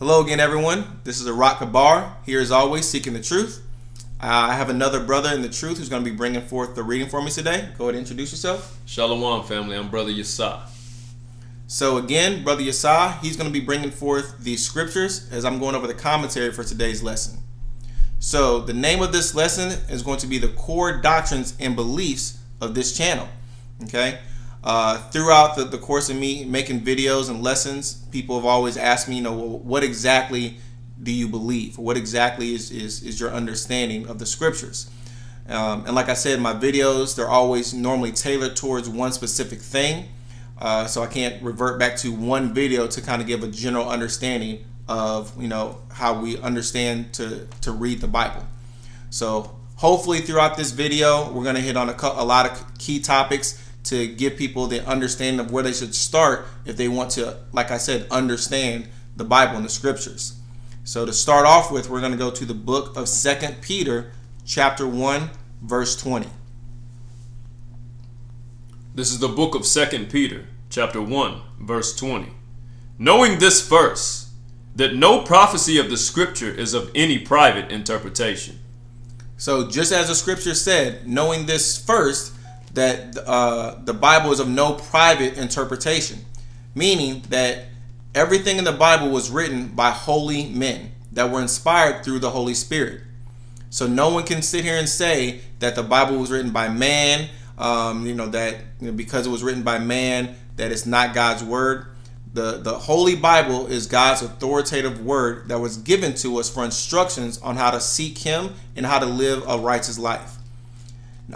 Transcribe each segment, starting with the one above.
Hello again, everyone. This is Ahrak Gabar, here as always, seeking the truth. Uh, I have another brother in the truth who's going to be bringing forth the reading for me today. Go ahead and introduce yourself. Shalom, family. I'm Brother Yasa. So, again, Brother Yasa, he's going to be bringing forth the scriptures as I'm going over the commentary for today's lesson. So, the name of this lesson is going to be the core doctrines and beliefs of this channel. Okay? Uh, throughout the, the course of me making videos and lessons, people have always asked me, you know, what exactly do you believe? What exactly is, is, is your understanding of the scriptures? Um, and like I said, my videos, they're always normally tailored towards one specific thing. Uh, so I can't revert back to one video to kind of give a general understanding of, you know, how we understand to, to read the Bible. So hopefully throughout this video, we're going to hit on a, a lot of key topics to give people the understanding of where they should start if they want to, like I said, understand the Bible and the scriptures. So to start off with, we're going to go to the book of Second Peter, chapter 1, verse 20. This is the book of Second Peter, chapter 1, verse 20. Knowing this first, that no prophecy of the scripture is of any private interpretation. So just as the scripture said, knowing this first, that uh, the Bible is of no private interpretation, meaning that everything in the Bible was written by holy men that were inspired through the Holy Spirit. So no one can sit here and say that the Bible was written by man, um, you know, that you know, because it was written by man, that it's not God's word. The, the Holy Bible is God's authoritative word that was given to us for instructions on how to seek Him and how to live a righteous life.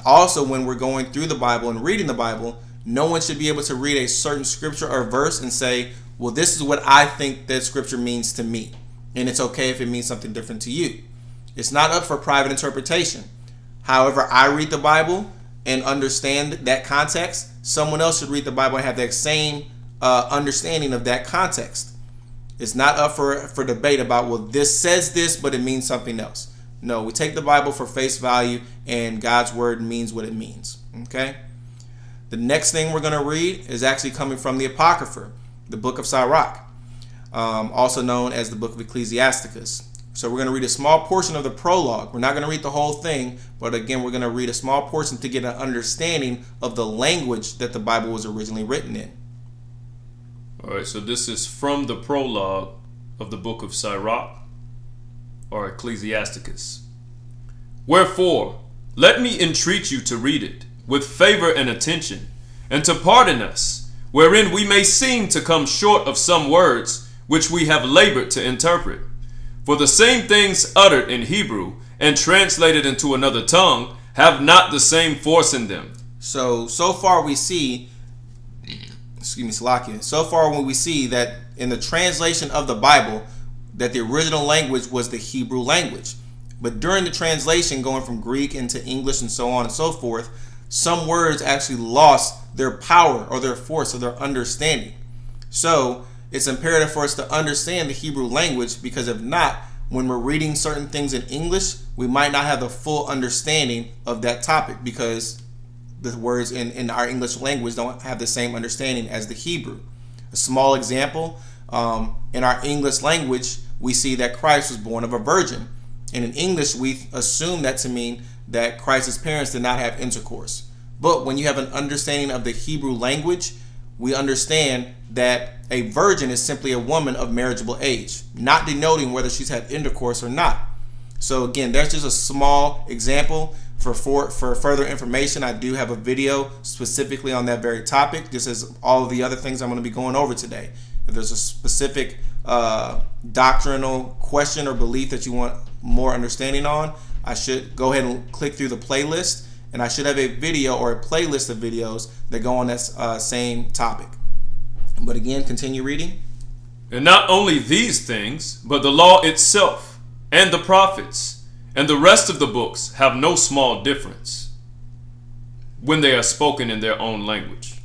Also, when we're going through the Bible and reading the Bible, no one should be able to read a certain scripture or verse and say, well, this is what I think that scripture means to me. And it's okay if it means something different to you. It's not up for private interpretation. However, I read the Bible and understand that context. Someone else should read the Bible and have that same uh, understanding of that context. It's not up for, for debate about, well, this says this, but it means something else. No, we take the Bible for face value and God's word means what it means. Okay? The next thing we're going to read is actually coming from the Apocrypha, the book of Sirach, um, also known as the book of Ecclesiasticus. So we're going to read a small portion of the prologue. We're not going to read the whole thing, but again, we're going to read a small portion to get an understanding of the language that the Bible was originally written in. All right, so this is from the prologue of the book of Sirach or Ecclesiasticus. Wherefore, let me entreat you to read it with favor and attention, and to pardon us, wherein we may seem to come short of some words which we have labored to interpret. For the same things uttered in Hebrew and translated into another tongue have not the same force in them. So, so far we see, excuse me, Salakia, so far when we see that in the translation of the Bible, that the original language was the Hebrew language. But during the translation, going from Greek into English and so on and so forth, some words actually lost their power or their force or their understanding. So it's imperative for us to understand the Hebrew language because if not, when we're reading certain things in English, we might not have the full understanding of that topic because the words in, in our English language don't have the same understanding as the Hebrew. A small example um, in our English language, we see that Christ was born of a virgin. And in English, we assume that to mean that Christ's parents did not have intercourse. But when you have an understanding of the Hebrew language, we understand that a virgin is simply a woman of marriageable age, not denoting whether she's had intercourse or not. So again, that's just a small example. For, for, for further information, I do have a video specifically on that very topic, just as all of the other things I'm going to be going over today. If there's a specific uh, doctrinal question or belief that you want more understanding on, I should go ahead and click through the playlist, and I should have a video or a playlist of videos that go on that uh, same topic. But again, continue reading. And not only these things, but the law itself, and the prophets, and the rest of the books have no small difference when they are spoken in their own language.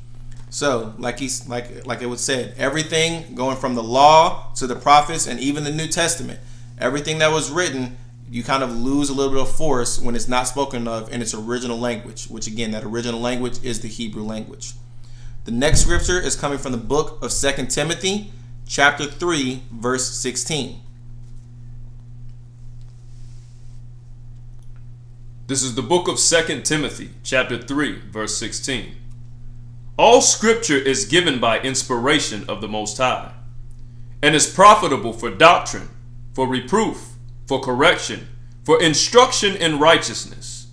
So, like he's like like it was said, everything going from the law to the prophets and even the New Testament, everything that was written, you kind of lose a little bit of force when it's not spoken of in its original language, which again, that original language is the Hebrew language. The next scripture is coming from the book of Second Timothy, chapter 3, verse 16. This is the book of 2 Timothy, chapter 3, verse 16. All scripture is given by inspiration of the Most High, and is profitable for doctrine, for reproof, for correction, for instruction in righteousness.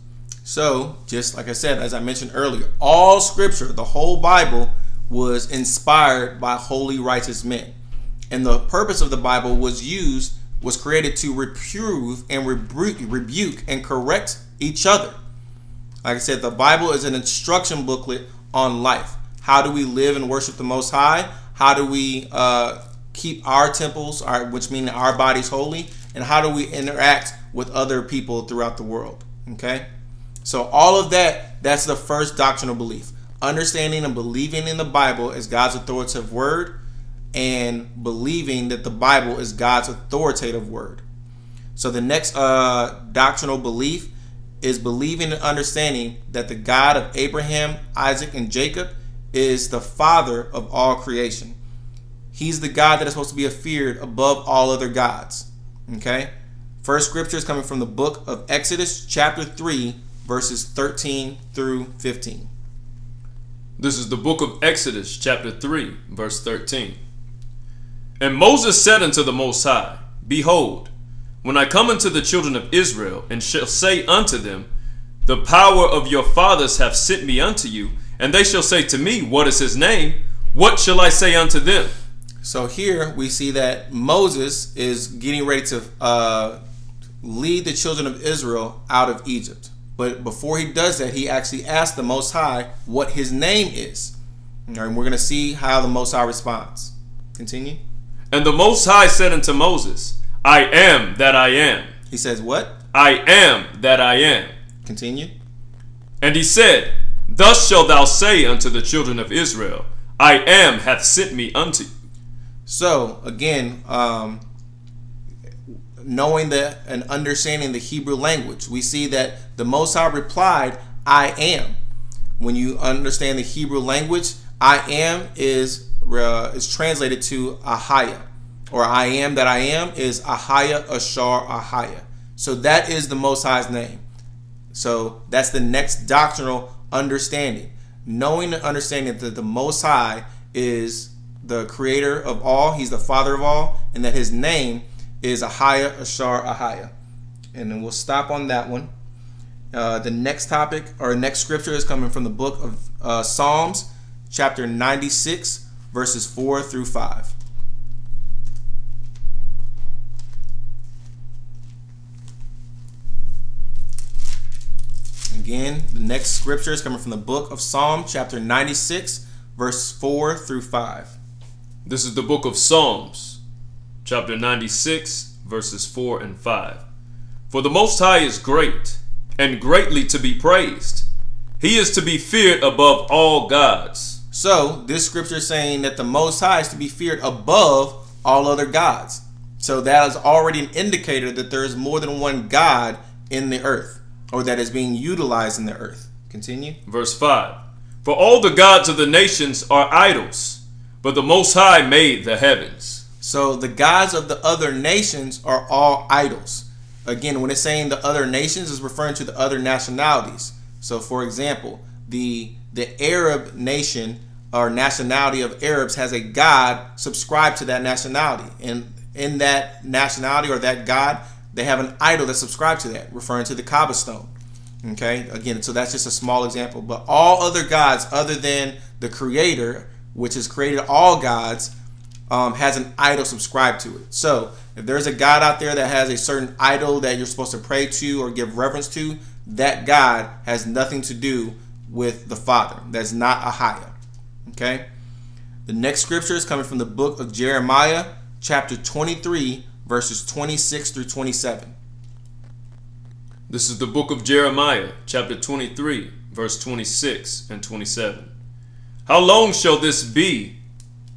So, just like I said, as I mentioned earlier, all scripture, the whole Bible, was inspired by holy, righteous men. And the purpose of the Bible was used, was created to reprove and rebuke, rebuke and correct each other. Like I said, the Bible is an instruction booklet on life. How do we live and worship the Most High? How do we uh, keep our temples, our, which mean our bodies holy? And how do we interact with other people throughout the world? Okay? So, all of that, that's the first doctrinal belief. Understanding and believing in the Bible as God's authoritative word and believing that the Bible is God's authoritative word. So, the next uh, doctrinal belief is believing and understanding that the God of Abraham, Isaac, and Jacob is the father of all creation. He's the God that is supposed to be feared above all other gods. Okay? First scripture is coming from the book of Exodus, chapter 3, verses 13 through 15. This is the book of Exodus, chapter 3, verse 13. And Moses said unto the Most High, Behold, when I come unto the children of Israel, and shall say unto them, The power of your fathers hath sent me unto you, and they shall say to me, What is his name? What shall I say unto them? So here we see that Moses is getting ready to uh, lead the children of Israel out of Egypt. But before he does that, he actually asks the Most High what his name is. And we're going to see how the Most High responds. Continue. And the Most High said unto Moses, I am that I am. He says, What? I am that I am. Continue. And he said, Thus shalt thou say unto the children of Israel, I am hath sent me unto you. So, again, um, knowing the and understanding the Hebrew language, we see that the Most High replied, I am. When you understand the Hebrew language, I am is, uh, is translated to Ahayah or I am that I am is Ahayah Ashar Ahayah. So that is the Most High's name. So that's the next doctrinal understanding. Knowing and understanding that the Most High is the creator of all, he's the father of all, and that his name is Ahayah Ashar Ahayah. And then we'll stop on that one. Uh, the next topic or next scripture is coming from the book of uh, Psalms, chapter 96, verses 4 through 5. Again, the next scripture is coming from the book of Psalm, chapter 96, verse 4 through 5. This is the book of Psalms, chapter 96, verses 4 and 5. For the Most High is great, and greatly to be praised. He is to be feared above all gods. So, this scripture is saying that the Most High is to be feared above all other gods. So, that is already an indicator that there is more than one God in the earth or that is being utilized in the earth. Continue. Verse 5 For all the gods of the nations are idols, but the Most High made the heavens. So the gods of the other nations are all idols. Again, when it's saying the other nations, is referring to the other nationalities. So, for example, the the Arab nation or nationality of Arabs has a god subscribed to that nationality, and in that nationality or that god, they have an idol that subscribed to that, referring to the Kaaba stone. Okay, again, so that's just a small example. But all other gods, other than the Creator, which has created all gods, um, has an idol subscribed to it. So if there's a God out there that has a certain idol that you're supposed to pray to or give reverence to, that God has nothing to do with the Father. That's not Ahayah. Okay? The next scripture is coming from the book of Jeremiah, chapter 23, verses 26 through 27. This is the book of Jeremiah, chapter 23, verse 26 and 27. How long shall this be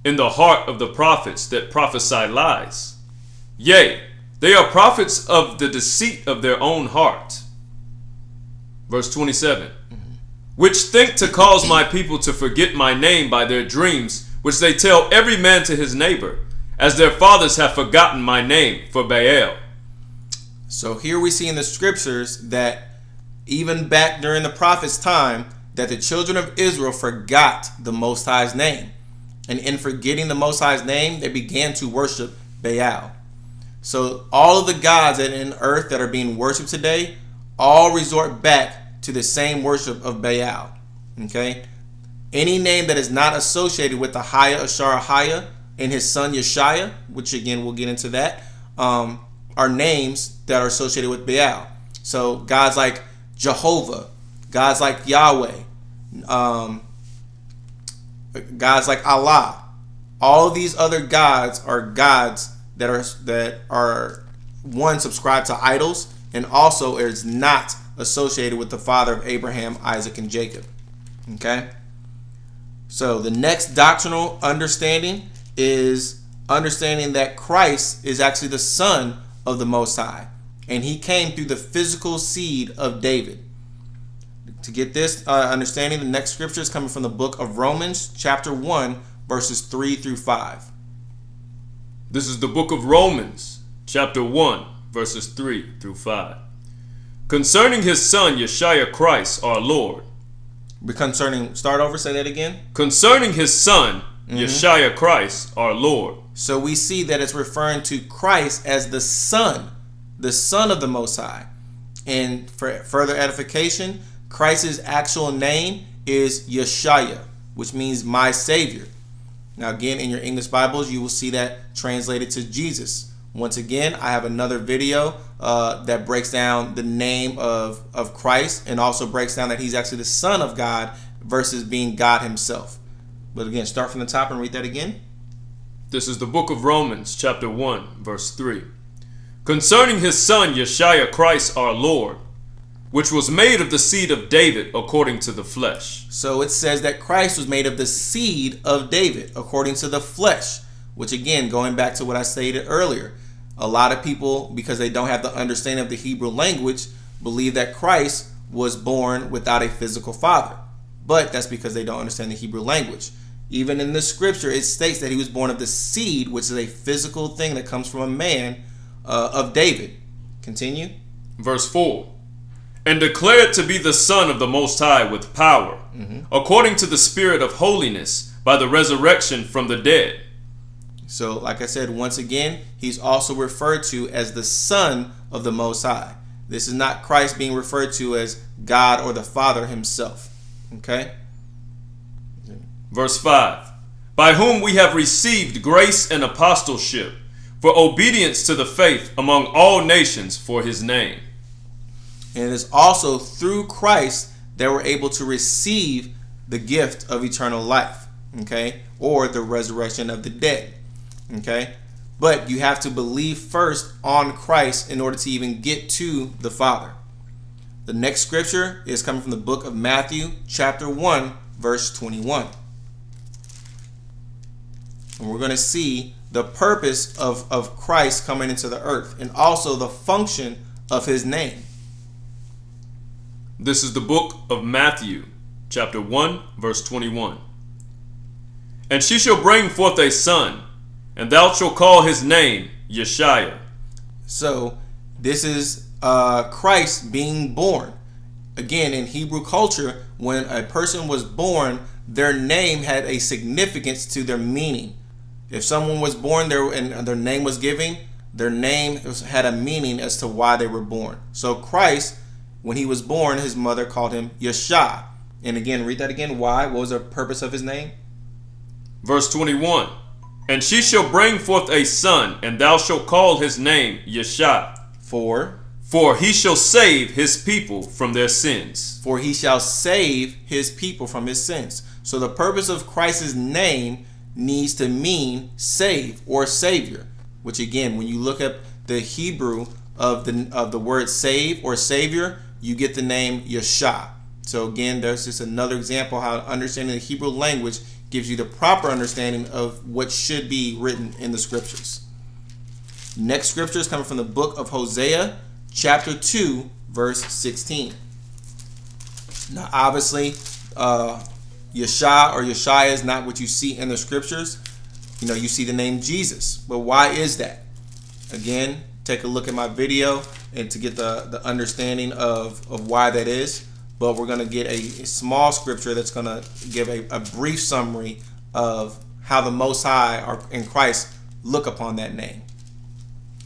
in the heart of the prophets that prophesy lies? Yea, they are prophets of the deceit of their own heart. Verse 27 mm-hmm. Which think to cause my people to forget my name by their dreams, which they tell every man to his neighbor as their fathers have forgotten my name for Baal. So here we see in the scriptures that even back during the prophet's time, that the children of Israel forgot the Most High's name. And in forgetting the Most High's name, they began to worship Baal. So all of the gods that in earth that are being worshipped today all resort back to the same worship of Baal. Okay? Any name that is not associated with the Haya Ashar Haya and his son Yeshaya, which again we'll get into that, um, are names that are associated with Baal. So gods like Jehovah, gods like Yahweh, um, gods like Allah, all these other gods are gods that are that are one subscribed to idols and also is not associated with the father of Abraham, Isaac, and Jacob. Okay? So the next doctrinal understanding is understanding that Christ is actually the son of the Most High, and he came through the physical seed of David. To get this uh, understanding, the next scripture is coming from the book of Romans, chapter 1, verses 3 through 5. This is the book of Romans, chapter 1, verses 3 through 5. Concerning his son, Yeshua Christ, our Lord. Concerning, start over, say that again. Concerning his son, mm-hmm. Yeshua Christ, our Lord. So we see that it's referring to Christ as the Son, the Son of the Most High. And for further edification, Christ's actual name is Yeshaya, which means my Savior. Now, again, in your English Bibles, you will see that translated to Jesus. Once again, I have another video uh, that breaks down the name of, of Christ and also breaks down that he's actually the Son of God versus being God himself. But again, start from the top and read that again. This is the book of Romans, chapter 1, verse 3. Concerning his Son, Yeshua Christ our Lord, which was made of the seed of David according to the flesh. So it says that Christ was made of the seed of David according to the flesh, which again, going back to what I stated earlier, a lot of people, because they don't have the understanding of the Hebrew language, believe that Christ was born without a physical father. But that's because they don't understand the Hebrew language. Even in the scripture, it states that he was born of the seed, which is a physical thing that comes from a man uh, of David. Continue. Verse 4 And declared to be the Son of the Most High with power, mm-hmm. according to the Spirit of holiness, by the resurrection from the dead so, like I said, once again, he's also referred to as the Son of the Most High. This is not Christ being referred to as God or the Father himself. Okay? Verse 5 By whom we have received grace and apostleship for obedience to the faith among all nations for his name. And it is also through Christ that we're able to receive the gift of eternal life, okay, or the resurrection of the dead. Okay? But you have to believe first on Christ in order to even get to the Father. The next scripture is coming from the book of Matthew, chapter 1, verse 21. And we're going to see the purpose of, of Christ coming into the earth and also the function of his name. This is the book of Matthew, chapter 1, verse 21. And she shall bring forth a son and thou shalt call his name Yeshua. So this is uh, Christ being born. Again, in Hebrew culture, when a person was born, their name had a significance to their meaning. If someone was born there and their name was given, their name had a meaning as to why they were born. So Christ, when he was born, his mother called him Yeshua. And again, read that again. Why? What was the purpose of his name? Verse 21. And she shall bring forth a son, and thou shalt call his name Yeshua. For for he shall save his people from their sins. For he shall save his people from his sins. So the purpose of Christ's name needs to mean save or savior, which again, when you look up the Hebrew of the of the word save or savior, you get the name Yeshua. So again, there's just another example how understanding the Hebrew language gives you the proper understanding of what should be written in the scriptures. Next scripture is coming from the book of Hosea, chapter 2, verse 16. Now, obviously, uh, Yeshua or Yeshua is not what you see in the scriptures. you know, you see the name Jesus. But why is that? Again, take a look at my video and to get the, the understanding of, of why that is. But we're going to get a, a, small scripture that's going to give a, a brief summary of how the Most High or in Christ look upon that name.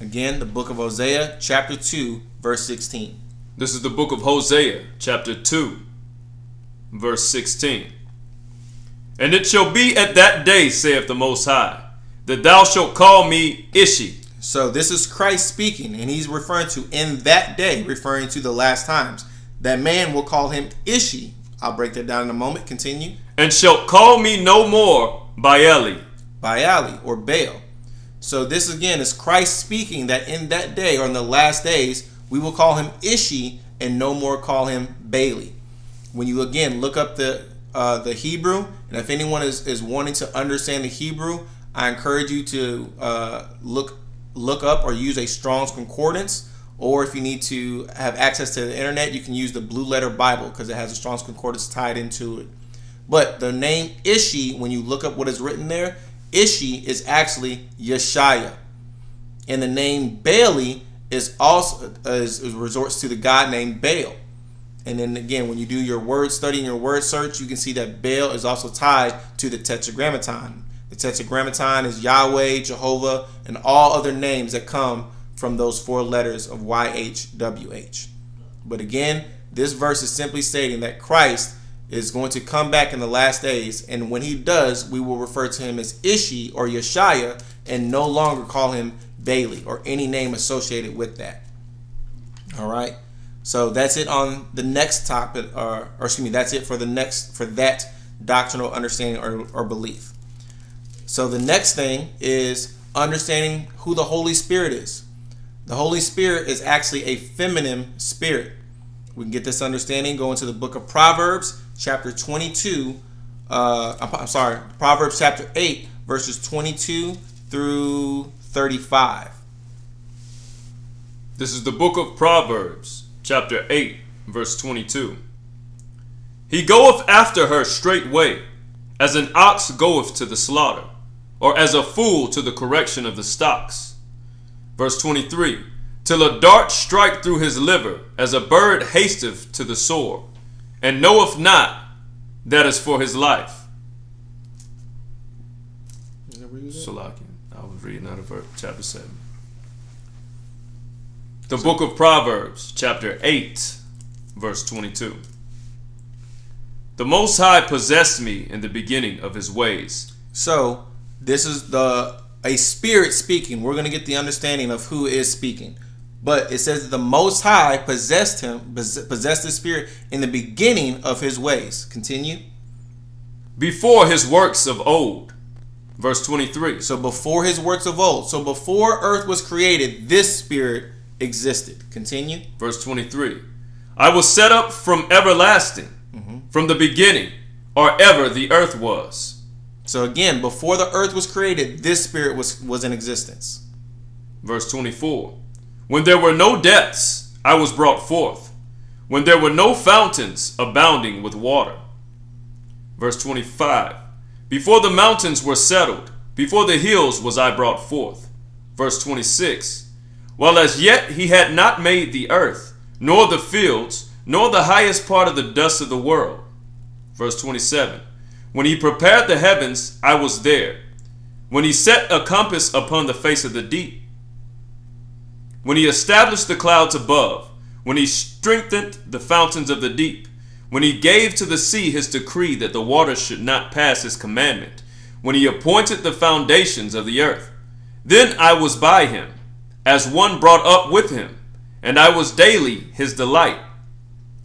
Again, the book of Hosea, chapter 2, verse 16. This is the book of Hosea, chapter 2, verse 16. And it shall be at that day, saith the Most High, that thou shalt call me Ishi. So this is Christ speaking, and he's referring to in that day, referring to the last times. That man will call him Ishi. I'll break that down in a moment. Continue. And shalt call me no more Baali. Baali or Baal. So this again is Christ speaking that in that day or in the last days, we will call him Ishi and no more call him Baali. When you again look up the uh, the Hebrew, and if anyone is, is wanting to understand the Hebrew, I encourage you to uh, look look up or use a Strong's Concordance. Or if you need to have access to the internet, you can use the Blue Letter Bible because it has a Strong's Concordance tied into it. But the name Ishi, when you look up what is written there, Ishi is actually Yeshaya. And the name Baali is also is, is resorts to the god named Baal. And then again, when you do your word study and your word search, you can see that Baal is also tied to the Tetragrammaton. The Tetragrammaton is Yahweh, Jehovah, and all other names that come from those four letters of YHWH. But again, this verse is simply stating that Christ is going to come back in the last days, and when he does, we will refer to him as Ishi or Yeshaya and no longer call him Baali or any name associated with that. All right. So that's it on the next topic, or, or excuse me, that's it for the next for that doctrinal understanding or, or belief. So the next thing is understanding who the Holy Spirit is. The Holy Spirit is actually a feminine spirit. We can get this understanding. Go into the book of Proverbs, chapter 22. Uh, I'm sorry, Proverbs chapter 8, verses 22 through 35. This is the book of Proverbs, chapter 8, verse 22. He goeth after her straightway, as an ox goeth to the slaughter or as a fool to the correction of the stocks. Verse 23 Till a dart strike through his liver, as a bird hasteth to the sword, and knoweth not that is for his life. Salakia. I was reading out of chapter 7. The book of Proverbs, chapter 8, verse 22. The Most High possessed me in the beginning of his ways. So, this is the a spirit speaking. We're going to get the understanding of who is speaking. But it says the Most High possessed him, possessed the Spirit in the beginning of his ways. Continue. Before his works of old. Verse 23. So before his works of old. So before earth was created, this Spirit existed. Continue. Verse 23. I was set up from everlasting, mm-hmm. from the beginning, or ever the earth was. So again, before the earth was created, this spirit was, was in existence. Verse 24 When there were no depths, I was brought forth, when there were no fountains abounding with water. Verse 25 Before the mountains were settled, before the hills was I brought forth. Verse 26 While as yet he had not made the earth, nor the fields, nor the highest part of the dust of the world. Verse 27 when he prepared the heavens, I was there. When he set a compass upon the face of the deep. When he established the clouds above. When he strengthened the fountains of the deep. When he gave to the sea his decree that the waters should not pass his commandment. When he appointed the foundations of the earth. Then I was by him, as one brought up with him, and I was daily his delight,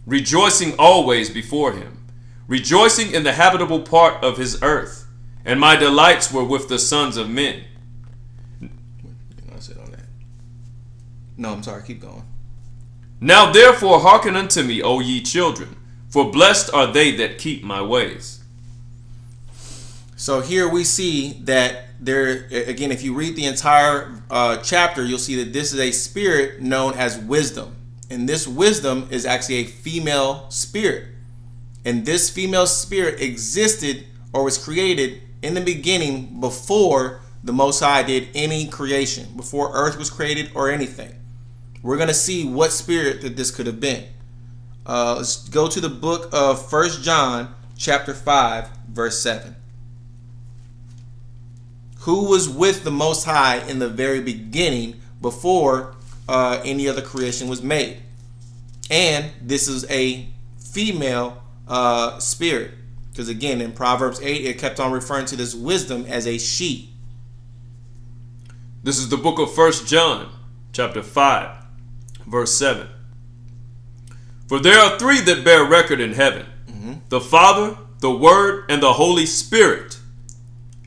rejoicing always before him rejoicing in the habitable part of his earth, and my delights were with the sons of men. No, I'm sorry, keep going. Now therefore hearken unto me, O ye children, for blessed are they that keep my ways. So here we see that there, again, if you read the entire uh, chapter, you'll see that this is a spirit known as wisdom. And this wisdom is actually a female spirit. And this female spirit existed or was created in the beginning before the Most High did any creation, before earth was created or anything. We're going to see what spirit that this could have been. Uh, let's go to the book of First John, chapter 5, verse 7. Who was with the Most High in the very beginning before uh, any other creation was made? And this is a female uh, spirit. Because again, in Proverbs 8, it kept on referring to this wisdom as a she. This is the book of First John, chapter 5, verse 7. For there are three that bear record in heaven mm-hmm. the Father, the Word, and the Holy Spirit.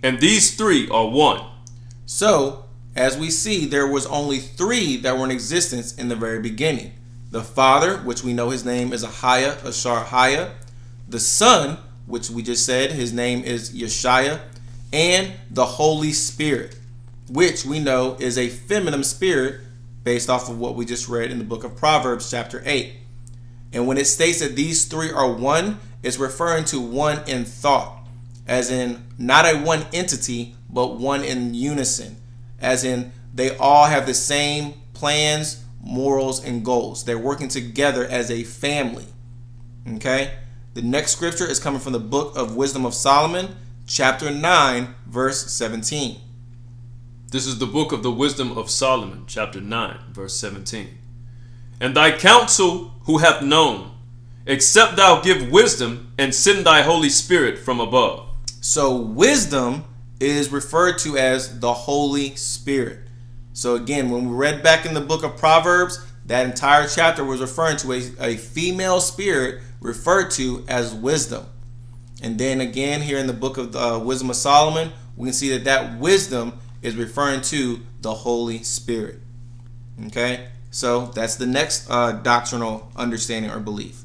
And these three are one. So, as we see, there was only three that were in existence in the very beginning. The Father, which we know his name is Ahia, Ashar Haya. The Son, which we just said his name is Yeshaya. And the Holy Spirit, which we know is a feminine spirit based off of what we just read in the book of Proverbs, chapter 8. And when it states that these three are one, it's referring to one in thought, as in not a one entity, but one in unison, as in they all have the same plans, morals, and goals. They're working together as a family. Okay? The next scripture is coming from the book of Wisdom of Solomon, chapter 9, verse 17. This is the book of the Wisdom of Solomon, chapter 9, verse 17. And thy counsel who hath known, except thou give wisdom and send thy Holy Spirit from above. So, wisdom is referred to as the Holy Spirit. So, again, when we read back in the book of Proverbs, that entire chapter was referring to a, a female spirit referred to as wisdom. And then again, here in the book of the uh, Wisdom of Solomon, we can see that that wisdom is referring to the Holy Spirit. Okay? So that's the next uh, doctrinal understanding or belief.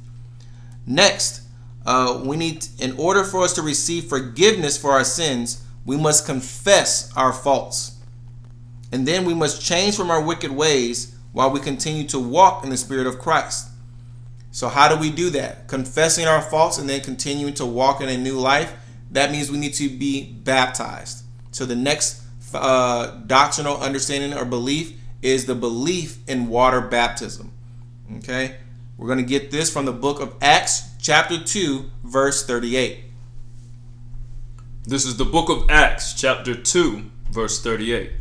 Next, uh, we need, in order for us to receive forgiveness for our sins, we must confess our faults. And then we must change from our wicked ways while we continue to walk in the Spirit of Christ. So, how do we do that? Confessing our faults and then continuing to walk in a new life. That means we need to be baptized. So, the next uh, doctrinal understanding or belief is the belief in water baptism. Okay? We're going to get this from the book of Acts, chapter 2, verse 38. This is the book of Acts, chapter 2, verse 38.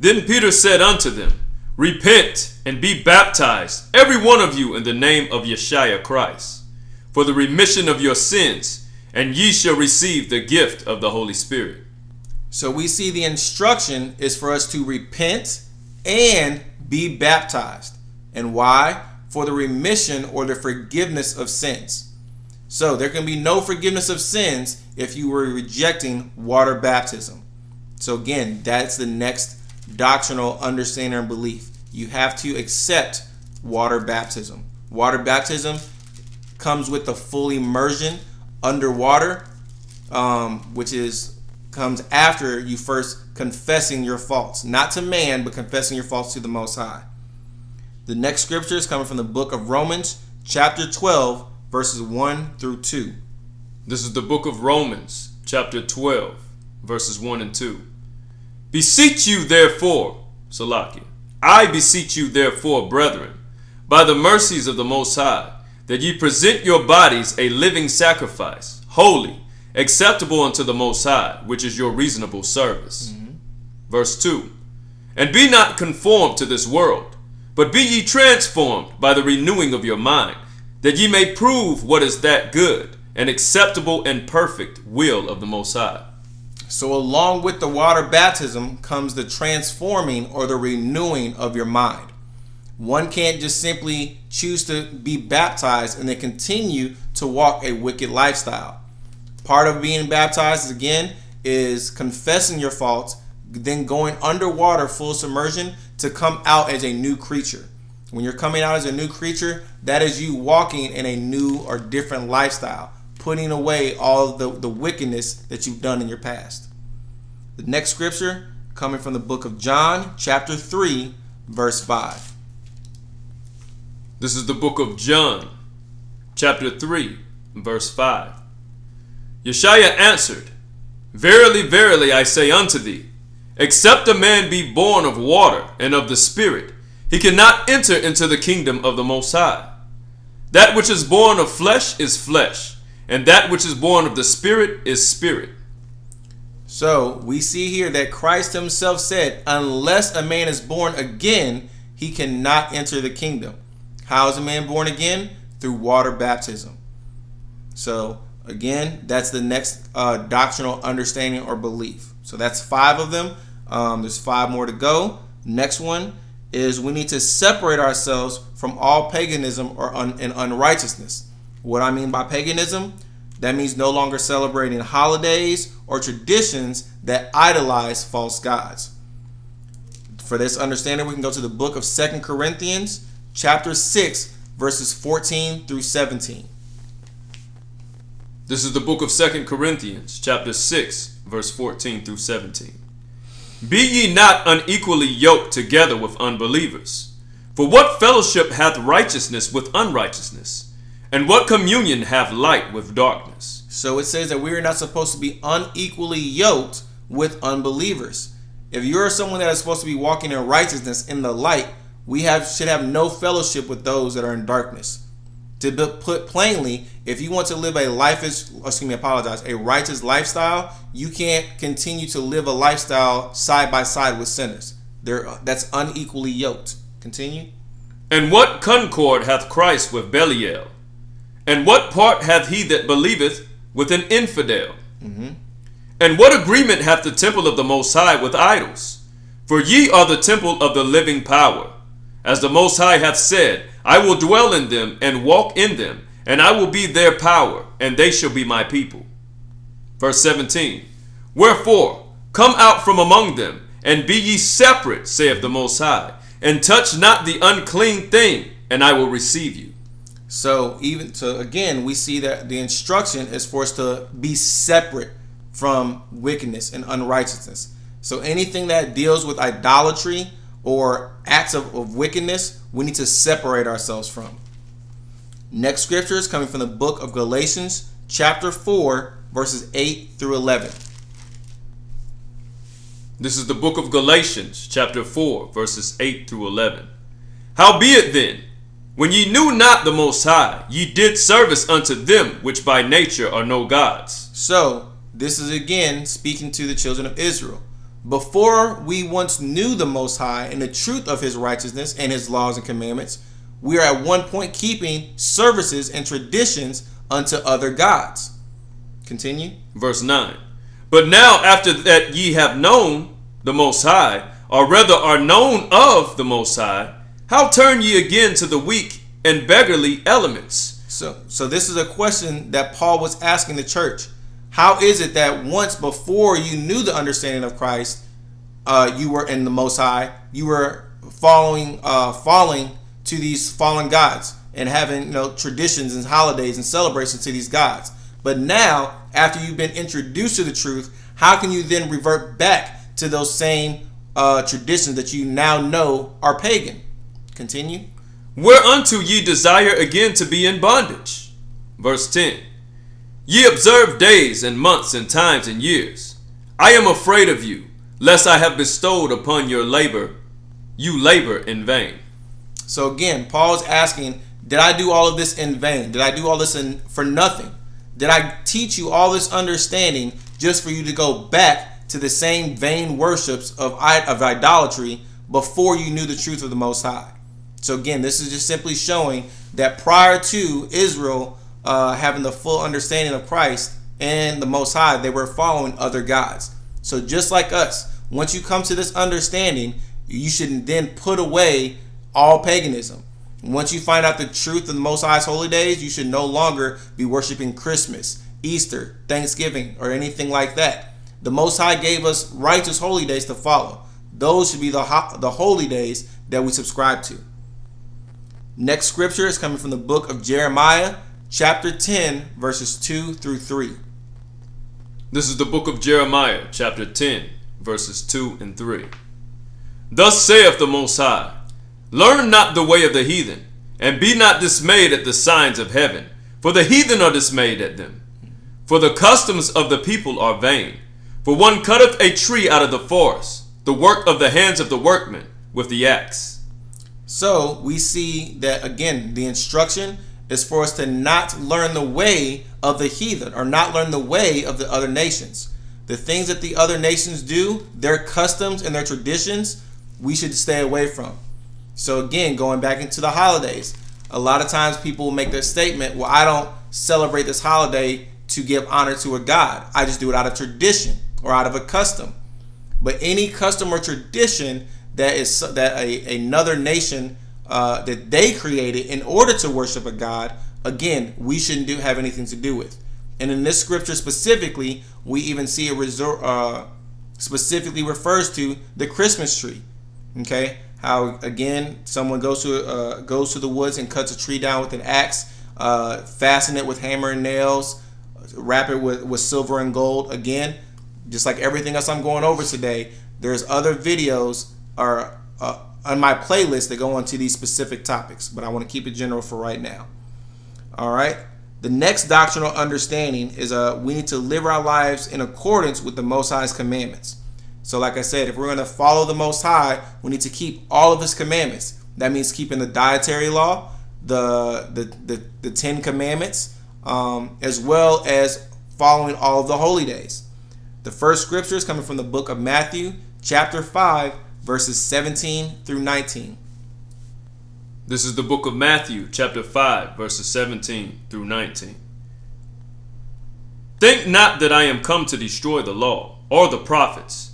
Then Peter said unto them, Repent and be baptized, every one of you, in the name of Yeshua Christ, for the remission of your sins, and ye shall receive the gift of the Holy Spirit. So we see the instruction is for us to repent and be baptized. And why? For the remission or the forgiveness of sins. So there can be no forgiveness of sins if you were rejecting water baptism. So again, that's the next doctrinal understanding and belief. You have to accept water baptism. Water baptism comes with the full immersion underwater, um, which is comes after you first confessing your faults, not to man, but confessing your faults to the Most High. The next scripture is coming from the book of Romans, chapter 12, verses 1 through 2. This is the book of Romans, chapter 12, verses 1 and 2. Beseech you, therefore, Salakia, I beseech you, therefore, brethren, by the mercies of the Most High, that ye present your bodies a living sacrifice, holy, acceptable unto the Most High, which is your reasonable service. Mm-hmm. Verse 2 And be not conformed to this world, but be ye transformed by the renewing of your mind, that ye may prove what is that good and acceptable and perfect will of the Most High. So, along with the water baptism comes the transforming or the renewing of your mind. One can't just simply choose to be baptized and then continue to walk a wicked lifestyle. Part of being baptized again is confessing your faults, then going underwater full submersion to come out as a new creature. When you're coming out as a new creature, that is you walking in a new or different lifestyle, putting away all the, the wickedness that you've done in your past. The next scripture coming from the book of John, chapter 3, verse 5. This is the book of John, chapter 3, verse 5. Yeshua answered, Verily, verily, I say unto thee, Except a man be born of water and of the Spirit, he cannot enter into the kingdom of the Most High. That which is born of flesh is flesh, and that which is born of the Spirit is spirit. So we see here that Christ himself said, unless a man is born again, he cannot enter the kingdom. How is a man born again? Through water baptism. So again, that's the next uh, doctrinal understanding or belief. So that's five of them. Um, there's five more to go. Next one is we need to separate ourselves from all paganism or un- and unrighteousness. What I mean by paganism, that means no longer celebrating holidays or traditions that idolize false gods. For this understanding, we can go to the book of Second Corinthians, chapter 6, verses 14 through 17. This is the book of Second Corinthians, chapter 6, verse 14 through 17. Be ye not unequally yoked together with unbelievers. For what fellowship hath righteousness with unrighteousness? And what communion hath light with darkness? So it says that we are not supposed to be unequally yoked with unbelievers. If you're someone that is supposed to be walking in righteousness in the light, we have should have no fellowship with those that are in darkness. To put plainly, if you want to live a life is excuse me, apologize, a righteous lifestyle, you can't continue to live a lifestyle side by side with sinners. There that's unequally yoked. Continue. And what concord hath Christ with Belial? And what part hath he that believeth with an infidel? Mm-hmm. And what agreement hath the temple of the Most High with idols? For ye are the temple of the living power. As the Most High hath said, I will dwell in them and walk in them, and I will be their power, and they shall be my people. Verse 17 Wherefore, come out from among them, and be ye separate, saith the Most High, and touch not the unclean thing, and I will receive you. So even so again, we see that the instruction is for us to be separate from wickedness and unrighteousness. So anything that deals with idolatry or acts of, of wickedness, we need to separate ourselves from. Next scripture is coming from the book of Galatians, chapter 4, verses 8 through 11. This is the book of Galatians, chapter 4, verses 8 through 11. Howbeit then, when ye knew not the Most High, ye did service unto them which by nature are no gods. So, this is again speaking to the children of Israel. Before we once knew the Most High and the truth of His righteousness and His laws and commandments, we are at one point keeping services and traditions unto other gods. Continue. Verse 9. But now, after that ye have known the Most High, or rather are known of the Most High, how turn ye again to the weak and beggarly elements? So, so this is a question that Paul was asking the church. How is it that once before you knew the understanding of Christ, uh, you were in the Most High, you were following, uh, falling to these fallen gods and having you know traditions and holidays and celebrations to these gods. But now, after you've been introduced to the truth, how can you then revert back to those same uh, traditions that you now know are pagan? Continue. Whereunto ye desire again to be in bondage. Verse 10 Ye observe days and months and times and years. I am afraid of you, lest I have bestowed upon your labor, you labor in vain. So again, Paul's asking, Did I do all of this in vain? Did I do all this in, for nothing? Did I teach you all this understanding just for you to go back to the same vain worships of, of idolatry before you knew the truth of the Most High? So again, this is just simply showing that prior to Israel uh, having the full understanding of Christ and the Most High, they were following other gods. So just like us, once you come to this understanding, you should then put away all paganism. Once you find out the truth of the Most High's holy days, you should no longer be worshiping Christmas, Easter, Thanksgiving, or anything like that. The Most High gave us righteous holy days to follow. Those should be the, ho- the holy days that we subscribe to. Next scripture is coming from the book of Jeremiah, chapter 10, verses 2 through 3. This is the book of Jeremiah, chapter 10, verses 2 and 3. Thus saith the Most High Learn not the way of the heathen, and be not dismayed at the signs of heaven, for the heathen are dismayed at them. For the customs of the people are vain. For one cutteth a tree out of the forest, the work of the hands of the workmen with the axe. So we see that again, the instruction is for us to not learn the way of the heathen or not learn the way of the other nations. The things that the other nations do, their customs and their traditions, we should stay away from. So again, going back into the holidays, a lot of times people make their statement, well, I don't celebrate this holiday to give honor to a god. I just do it out of tradition or out of a custom. But any custom or tradition that is that a, another nation uh, that they created in order to worship a god, again, we shouldn't do have anything to do with. And in this scripture specifically, we even see it resor- uh, specifically refers to the Christmas tree. Okay, how again someone goes to uh, goes to the woods and cuts a tree down with an axe, uh, fasten it with hammer and nails, wrap it with, with silver and gold. Again, just like everything else I'm going over today, there's other videos are uh, on my playlist that go into these specific topics, but I want to keep it general for right now. All right. The next doctrinal understanding is uh, we need to live our lives in accordance with the Most High's commandments. So, like I said, if we're going to follow the Most High, we need to keep all of His commandments. That means keeping the dietary law, the the the, the Ten Commandments, um, as well as following all of the holy days. The first scripture is coming from the book of Matthew, chapter 5, verses 17 through 19. This is the book of Matthew, chapter 5, verses 17 through 19. Think not that I am come to destroy the law or the prophets.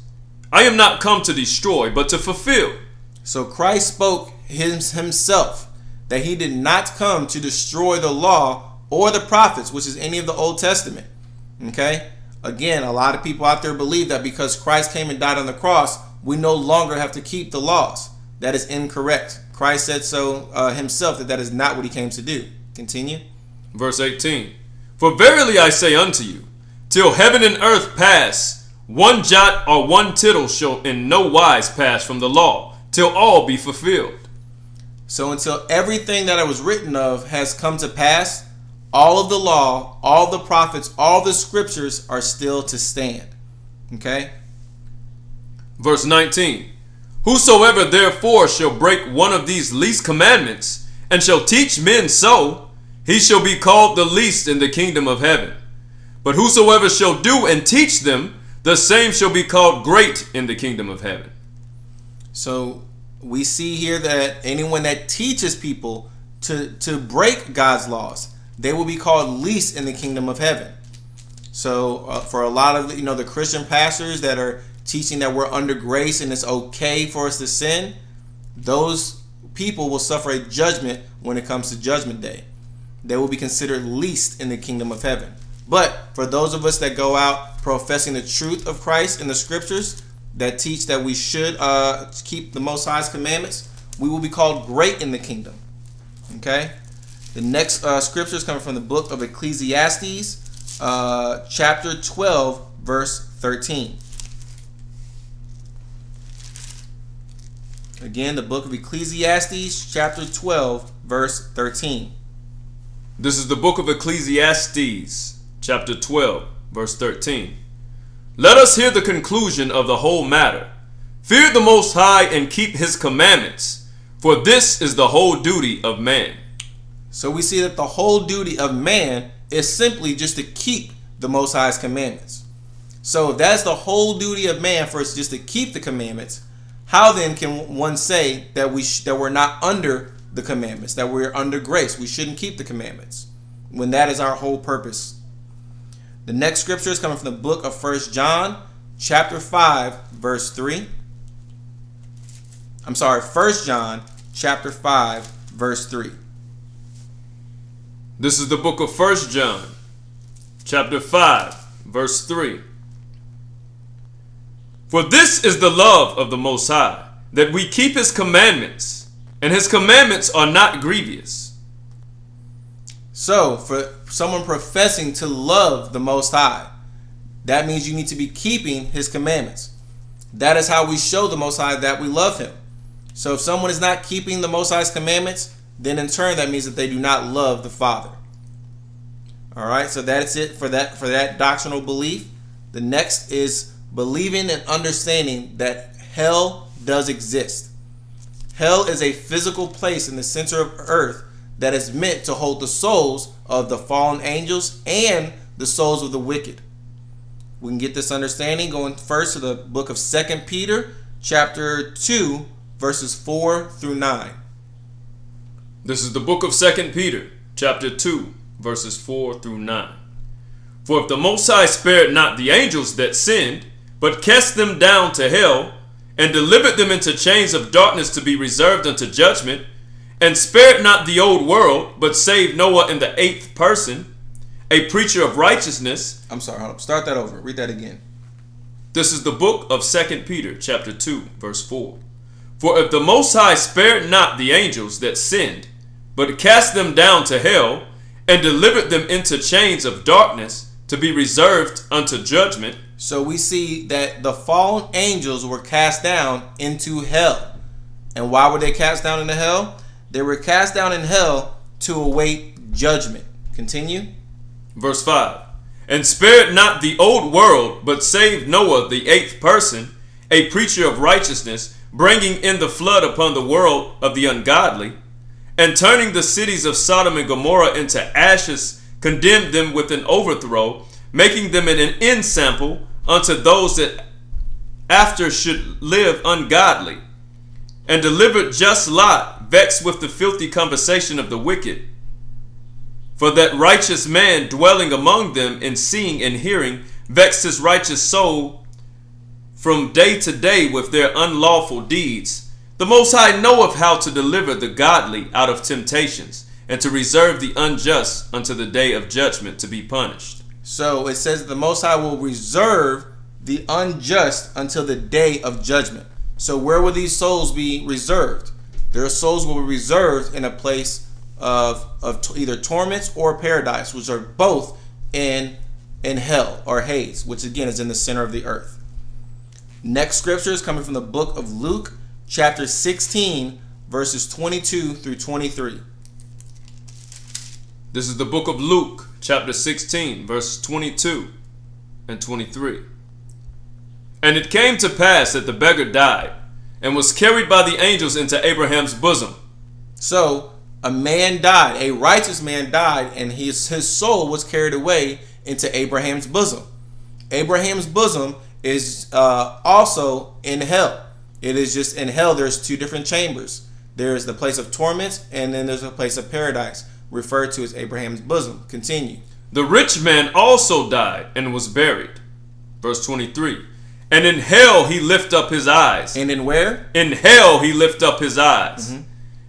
I am not come to destroy, but to fulfill. So Christ spoke himself that he did not come to destroy the law or the prophets, which is any of the Old Testament. Okay? Again, a lot of people out there believe that because Christ came and died on the cross, we no longer have to keep the laws. That is incorrect. Christ said so uh, himself that that is not what he came to do. Continue. Verse 18 For verily I say unto you, till heaven and earth pass, one jot or one tittle shall in no wise pass from the law, till all be fulfilled. So until everything that I was written of has come to pass, all of the law, all the prophets, all the scriptures are still to stand. Okay? Verse 19 Whosoever therefore shall break one of these least commandments, and shall teach men so, he shall be called the least in the kingdom of heaven. But whosoever shall do and teach them, the same shall be called great in the kingdom of heaven. So we see here that anyone that teaches people to, to break God's laws, they will be called least in the kingdom of heaven. So uh, for a lot of you know the Christian pastors that are teaching that we're under grace and it's okay for us to sin, those people will suffer a judgment when it comes to judgment day. They will be considered least in the kingdom of heaven. But for those of us that go out professing the truth of Christ in the scriptures that teach that we should uh, keep the Most High's commandments, we will be called great in the kingdom. Okay? The next uh, scripture is coming from the book of Ecclesiastes, uh, chapter 12, verse 13. Again, the book of Ecclesiastes, chapter 12, verse 13. This is the book of Ecclesiastes, chapter 12, verse 13. Let us hear the conclusion of the whole matter. Fear the Most High and keep his commandments, for this is the whole duty of man. So we see that the whole duty of man is simply just to keep the Most High's commandments. So if that's the whole duty of man for us just to keep the commandments, how then can one say that we that we're not under the commandments, that we're under grace? We shouldn't keep the commandments when that is our whole purpose. The next scripture is coming from the book of First John, chapter 5, verse 3. I'm sorry, First John, chapter 5, verse 3. This is the book of First John, chapter 5, verse 3. For this is the love of the Most High, that we keep his commandments, and his commandments are not grievous. So, for someone professing to love the Most High, that means you need to be keeping his commandments. That is how we show the Most High that we love him. So, if someone is not keeping the Most High's commandments, then in turn that means that they do not love the Father. All right, so that's it for that for that doctrinal belief. The next is believing and understanding that hell does exist. Hell is a physical place in the center of earth that is meant to hold the souls of the fallen angels and the souls of the wicked. We can get this understanding going first to the book of Second Peter, chapter 2, verses 4 through 9. This is the book of Second Peter, chapter 2, verses 4 through 9. For if the Most High spared not the angels that sinned, but cast them down to hell, and delivered them into chains of darkness to be reserved unto judgment, and spared not the old world, but saved Noah in the eighth person, a preacher of righteousness. I'm sorry, hold up. Start that over. Read that again. This is the book of Second Peter, chapter 2, verse 4. For if the Most High spared not the angels that sinned, but cast them down to hell, and delivered them into chains of darkness to be reserved unto judgment. So we see that the fallen angels were cast down into hell. And why were they cast down into hell? They were cast down in hell to await judgment. Continue. Verse 5 And spared not the old world, but saved Noah, the eighth person, a preacher of righteousness, bringing in the flood upon the world of the ungodly, and turning the cities of Sodom and Gomorrah into ashes, condemned them with an overthrow, making them an ensample unto those that after should live ungodly, and delivered just Lot, vexed with the filthy conversation of the wicked. For that righteous man dwelling among them in seeing and hearing vexed his righteous soul from day to day with their unlawful deeds. The Most High knoweth how to deliver the godly out of temptations, and to reserve the unjust unto the day of judgment to be punished. So it says the Most High will reserve the unjust until the day of judgment. So where will these souls be reserved? Their souls will be reserved in a place of, of either torments or paradise, which are both in in hell or Hades, which again is in the center of the earth. Next scripture is coming from the book of Luke, chapter 16, verses 22 through 23. This is the book of Luke, chapter 16, verses 22 and 23. And it came to pass that the beggar died and was carried by the angels into Abraham's bosom. So a man died, a righteous man died, and his, his soul was carried away into Abraham's bosom. Abraham's bosom is uh, also in hell. It is just in hell, there's two different chambers. There's the place of torments, and then there's a place of paradise, referred to as Abraham's bosom. Continue. The rich man also died and was buried. Verse 23. And in hell he lift up his eyes. And in where? In hell he lift up his eyes, mm-hmm.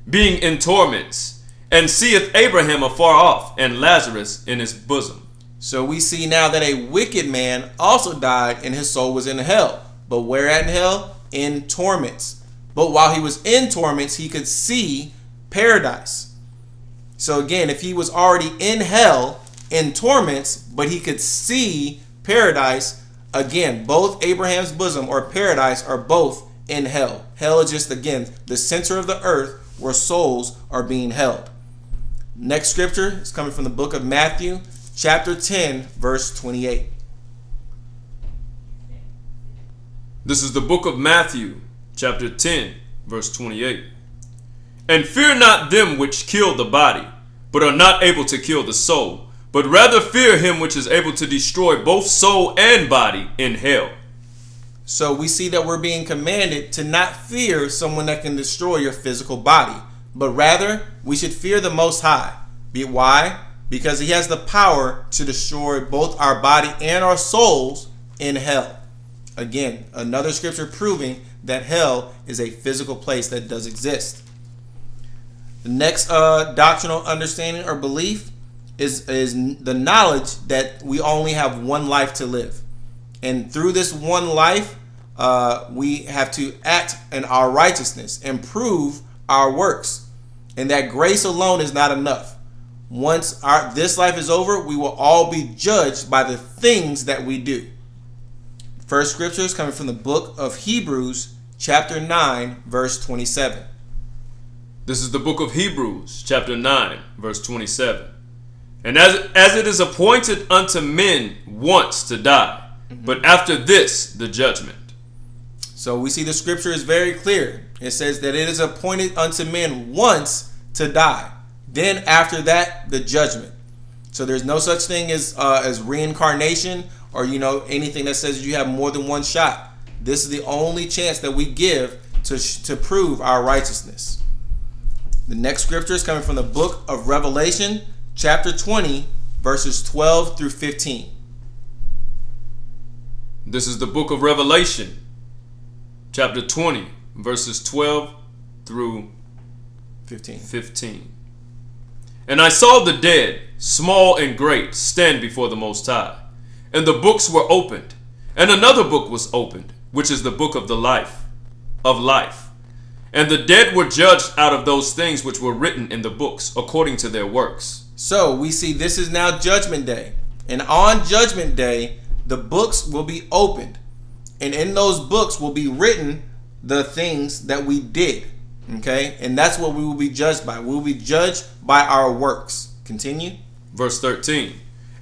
being in torments, and seeth Abraham afar off, and Lazarus in his bosom. So we see now that a wicked man also died and his soul was in hell. But where at in hell? In torments. But while he was in torments, he could see paradise. So again, if he was already in hell in torments, but he could see paradise, again, both Abraham's bosom or paradise are both in hell. Hell is just again the center of the earth where souls are being held. Next scripture is coming from the book of Matthew, chapter 10, verse 28. This is the book of Matthew, chapter 10, verse 28. And fear not them which kill the body, but are not able to kill the soul, but rather fear him which is able to destroy both soul and body in hell. So we see that we're being commanded to not fear someone that can destroy your physical body, but rather we should fear the Most High. Be why? Because He has the power to destroy both our body and our souls in hell. Again, another scripture proving that hell is a physical place that does exist. The next uh, doctrinal understanding or belief is is the knowledge that we only have one life to live, and through this one life, uh, we have to act in our righteousness, improve our works, and that grace alone is not enough. Once our this life is over, we will all be judged by the things that we do. First scripture is coming from the book of Hebrews, chapter 9, verse 27. This is the book of Hebrews, chapter 9, verse 27. And as, as it is appointed unto men once to die, but after this, the judgment. So we see the scripture is very clear. It says that it is appointed unto men once to die. Then after that, the judgment. So there's no such thing as uh, as reincarnation or you know anything that says you have more than one shot. This is the only chance that we give to to prove our righteousness. The next scripture is coming from the book of Revelation, chapter 20, verses 12 through 15. This is the book of Revelation, chapter 20, verses 12 through 15. 15. And I saw the dead, small and great, stand before the Most High. And the books were opened. And another book was opened, which is the book of the life, of life. And the dead were judged out of those things which were written in the books, according to their works. So we see this is now Judgment Day. And on Judgment Day, the books will be opened. And in those books will be written the things that we did. Okay? And that's what we will be judged by. We will be judged by our works. Continue. Verse 13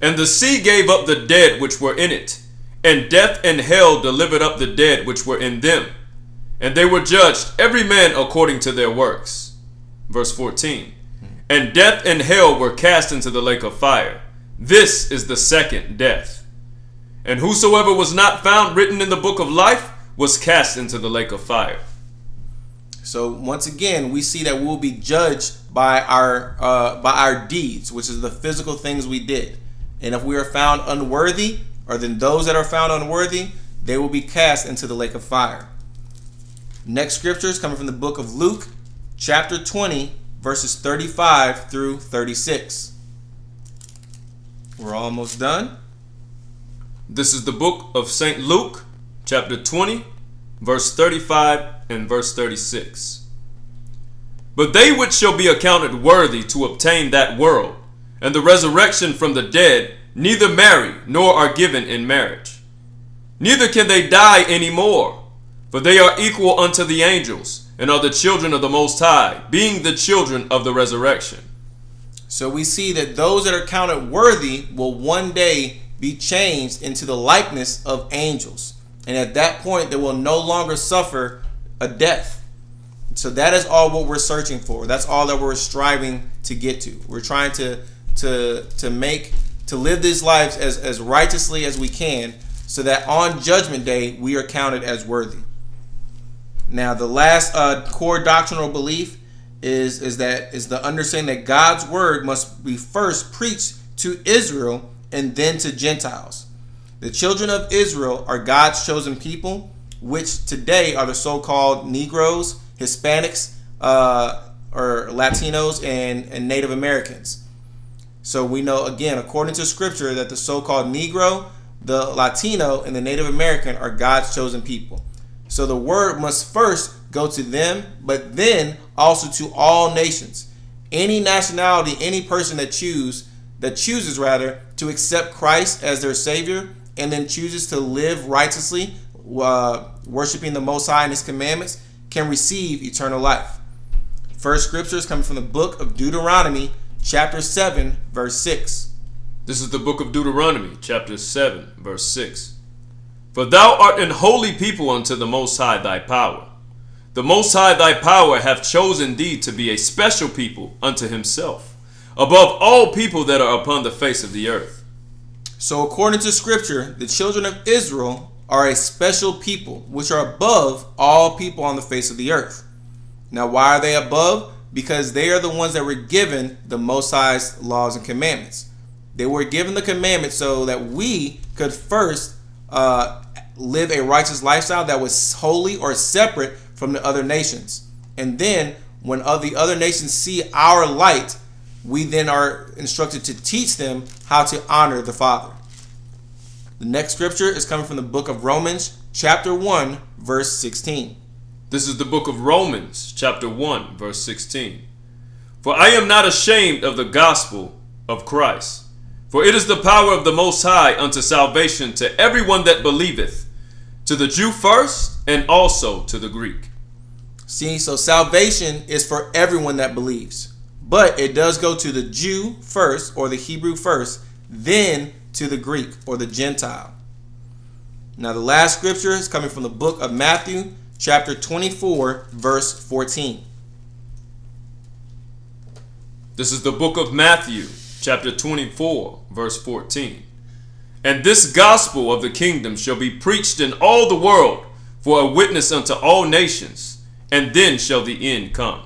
And the sea gave up the dead which were in it, and death and hell delivered up the dead which were in them. And they were judged, every man according to their works. Verse 14 And death and hell were cast into the lake of fire. This is the second death. And whosoever was not found written in the book of life was cast into the lake of fire. So once again, we see that we'll be judged by our uh, by our deeds, which is the physical things we did. And if we are found unworthy, or then those that are found unworthy, they will be cast into the lake of fire. Next scripture is coming from the book of Luke, chapter 20, verses 35 through 36. We're almost done. This is the book of St. Luke, chapter 20, verse 35 and verse 36. But they which shall be accounted worthy to obtain that world, and the resurrection from the dead, neither marry nor are given in marriage. Neither can they die any more, for they are equal unto the angels, and are the children of the Most High, being the children of the resurrection. So we see that those that are counted worthy will one day be changed into the likeness of angels. And at that point, they will no longer suffer a death. So that is all what we're searching for. That's all that we're striving to get to. We're trying to to to make to live these lives as, as righteously as we can so that on judgment day we are counted as worthy. Now the last uh, core doctrinal belief is is that is the understanding that God's word must be first preached to Israel and then to Gentiles. The children of Israel are God's chosen people, which today are the so-called Negroes, Hispanics, uh, or Latinos, and, and Native Americans. So we know again, according to Scripture, that the so-called Negro, the Latino, and the Native American are God's chosen people. So the word must first go to them, but then also to all nations. Any nationality, any person that choose that chooses rather to accept Christ as their Savior and then chooses to live righteously, uh, worshiping the Most High and His commandments, can receive eternal life. First scripture is coming from the book of Deuteronomy, chapter 7, verse 6. This is the book of Deuteronomy, chapter 7, verse 6. For thou art an holy people unto the Most High thy power. The Most High thy power hath chosen thee to be a special people unto himself, above all people that are upon the face of the earth. So, according to Scripture, the children of Israel are a special people, which are above all people on the face of the earth. Now, why are they above? Because they are the ones that were given the Most High's laws and commandments. They were given the commandments so that we could first uh, live a righteous lifestyle that was holy or separate from the other nations. And then, when the other nations see our light, we then are instructed to teach them how to honor the Father. The next scripture is coming from the book of Romans, chapter 1, verse 16. This is the book of Romans, chapter 1, verse 16. For I am not ashamed of the gospel of Christ, for it is the power of the Most High unto salvation to everyone that believeth, to the Jew first, and also to the Greek. See, so salvation is for everyone that believes, but it does go to the Jew first, or the Hebrew first, then to the Greek or the Gentile. Now, the last scripture is coming from the book of Matthew, chapter 24, verse 14. This is the book of Matthew, chapter 24, verse 14. And this gospel of the kingdom shall be preached in all the world for a witness unto all nations, and then shall the end come.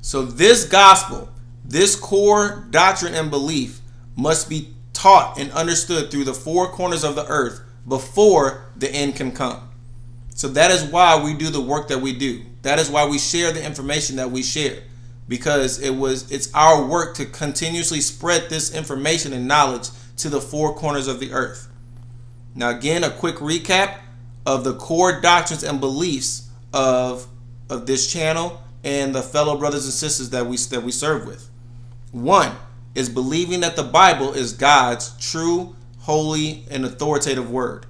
So, this gospel, this core doctrine and belief, must be taught and understood through the four corners of the earth before the end can come. So, that is why we do the work that we do. That is why we share the information that we share because it was it's our work to continuously spread this information and knowledge to the four corners of the earth. Now again, a quick recap of the core doctrines and beliefs of of this channel and the fellow brothers and sisters that we that we serve with. One is believing that the Bible is God's true, holy, and authoritative word.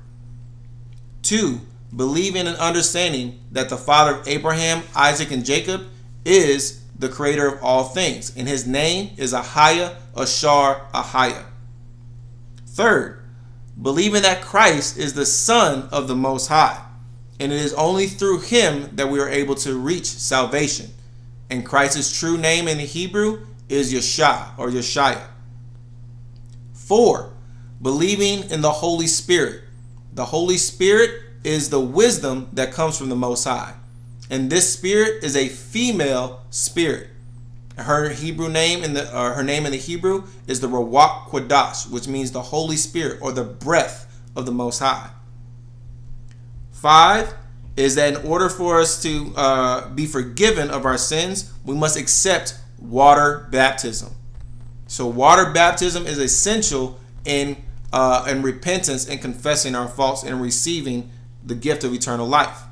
Two, believing and understanding that the father of Abraham, Isaac, and Jacob is the creator of all things, and his name is Ahayah, Ashar, Ahayah. Third, believing that Christ is the Son of the Most High, and it is only through him that we are able to reach salvation. And Christ's true name in Hebrew is Yeshua or Yeshaya. Four, believing in the Holy Spirit. The Holy Spirit is the wisdom that comes from the Most High. And this spirit is a female spirit. Her Hebrew name in the uh, her name in the Hebrew is the Rawak Quadash, which means the Holy Spirit or the breath of the Most High. Five is that in order for us to uh, be forgiven of our sins, we must accept water baptism. So water baptism is essential in uh, in repentance and confessing our faults and receiving the gift of eternal life.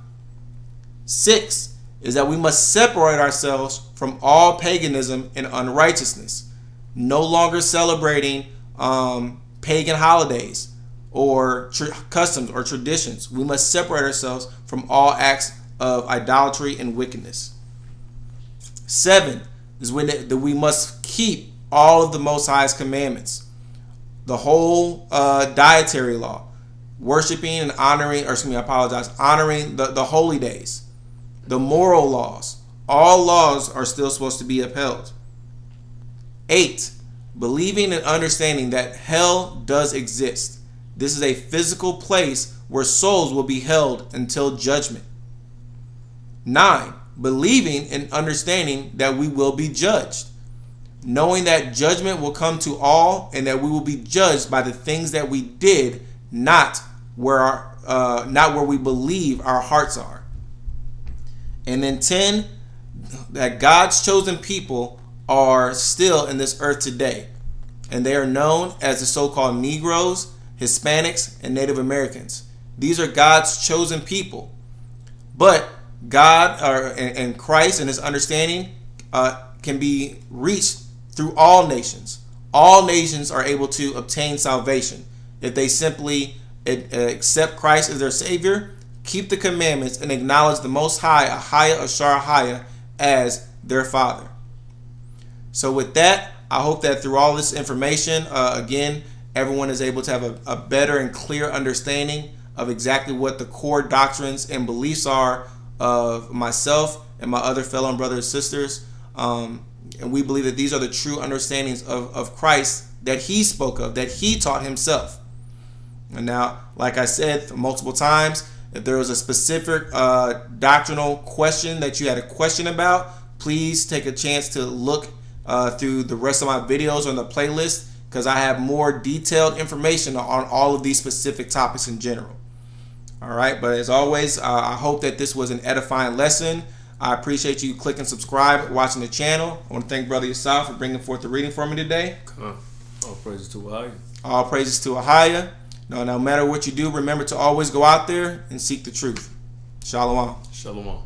Six is that we must separate ourselves from all paganism and unrighteousness, no longer celebrating um, pagan holidays or customs or traditions. We must separate ourselves from all acts of idolatry and wickedness. Seven is when that we must keep all of the Most High's commandments, the whole uh, dietary law, worshiping and honoring, or excuse me, I apologize, honoring the, the holy days the moral laws. All laws are still supposed to be upheld. Eight, believing and understanding that hell does exist. This is a physical place where souls will be held until judgment. Nine, believing and understanding that we will be judged. Knowing that judgment will come to all and that we will be judged by the things that we did, not where our, uh, not where we believe our hearts are. And then 10, that God's chosen people are still in this earth today. And they are known as the so called Negroes, Hispanics, and Native Americans. These are God's chosen people. But God or, and, and Christ and his understanding uh, can be reached through all nations. All nations are able to obtain salvation if they simply uh, accept Christ as their Savior keep the commandments, and acknowledge the Most High, Ahayah Ashar Ahayah, as their Father. So, with that, I hope that through all this information, uh, again, everyone is able to have a, a better and clear understanding of exactly what the core doctrines and beliefs are of myself and my other fellow brothers and sisters. Um, and we believe that these are the true understandings of, of Christ that he spoke of, that he taught himself. And now, like I said multiple times, if there was a specific uh, doctrinal question that you had a question about, please take a chance to look uh, through the rest of my videos on the playlist because I have more detailed information on all of these specific topics in general. All right, but as always, uh, I hope that this was an edifying lesson. I appreciate you clicking subscribe, watching the channel. I want to thank Brother Yasaf for bringing forth the reading for me today. All praises to Ahayah. All praises to Ahayah. No, no matter what you do, remember to always go out there and seek the truth. Shalom. Shalom.